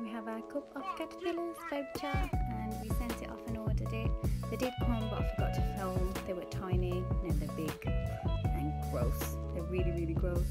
We have a cup of caterpillars voucher and we sent it off and ordered it. They did come but I forgot to film. They were tiny, now they're big and gross. They're really really gross.